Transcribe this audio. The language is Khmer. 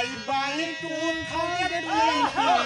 បាយបាយទួងខោទៀតរឿង